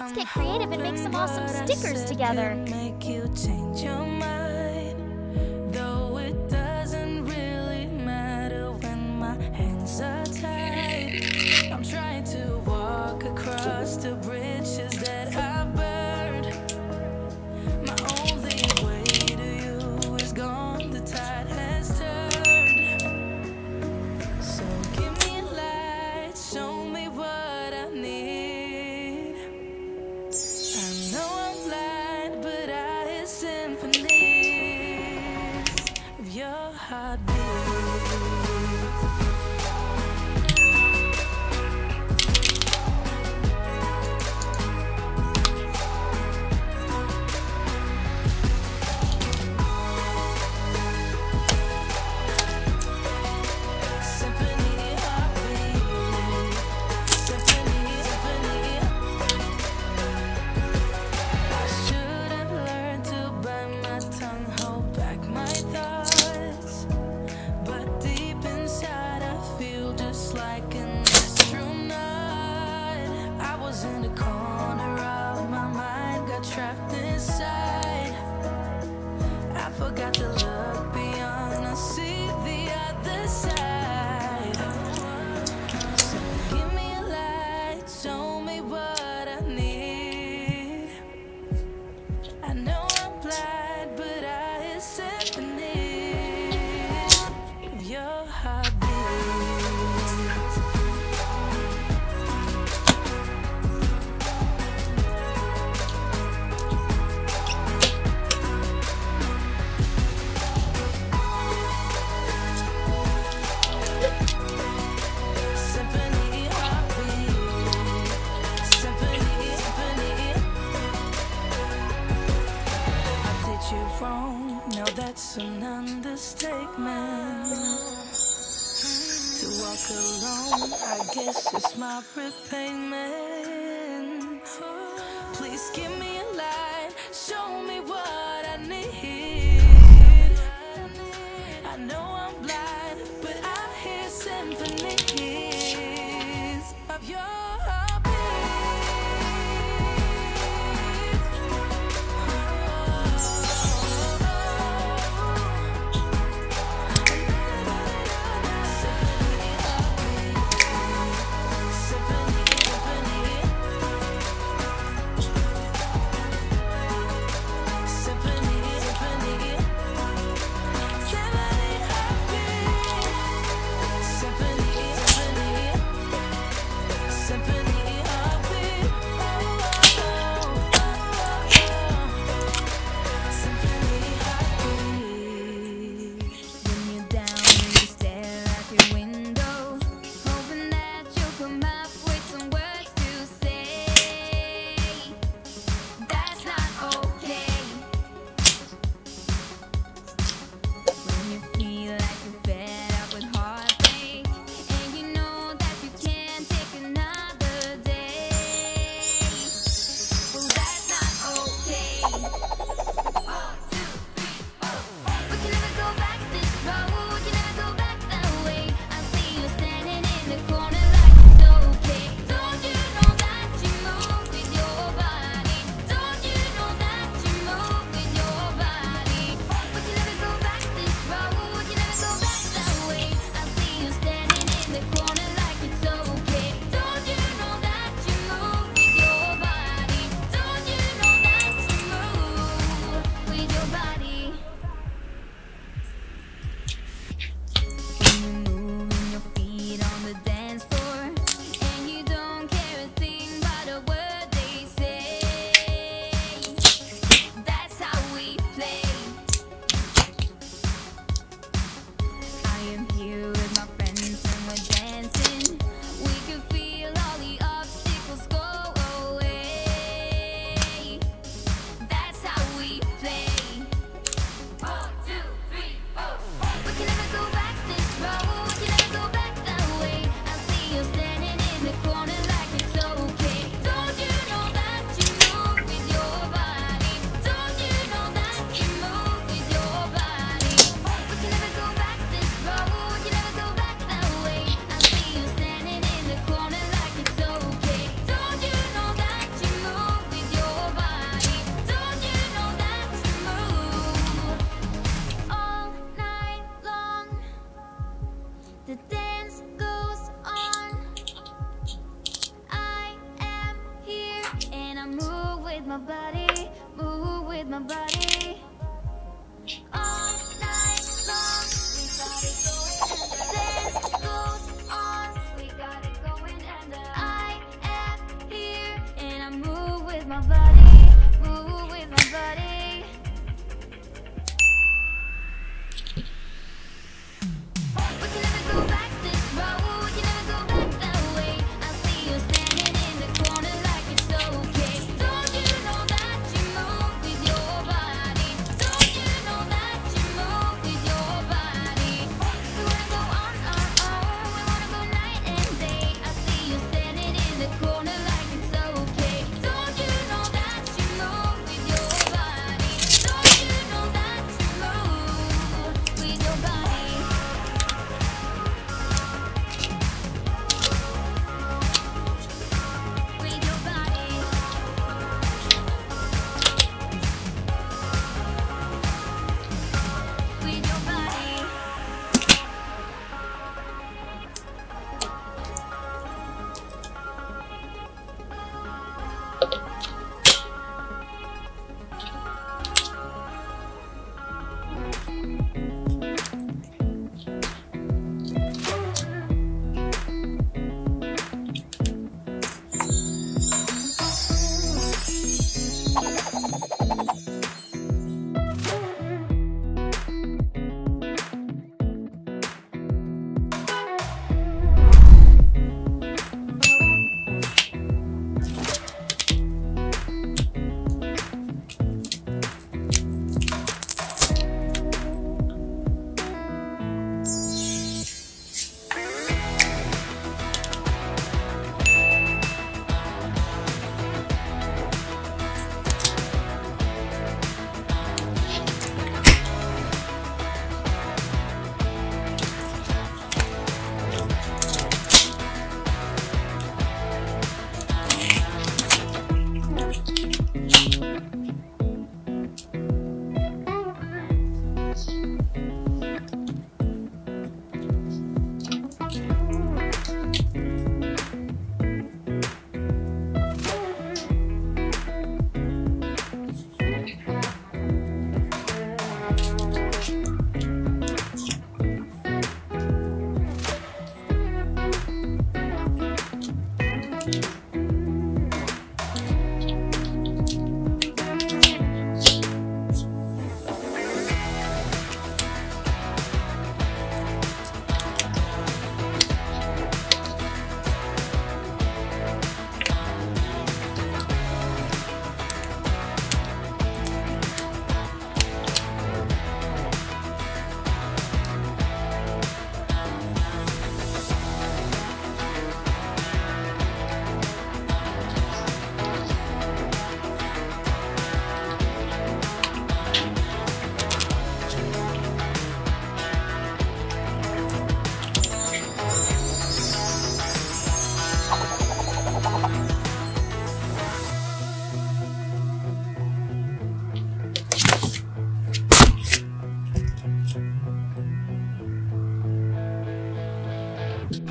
Let's get creative and make some awesome stickers together. alone. I guess it's my repayment.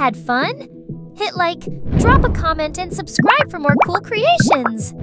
Had fun? Hit like, drop a comment, and subscribe for more cool creations!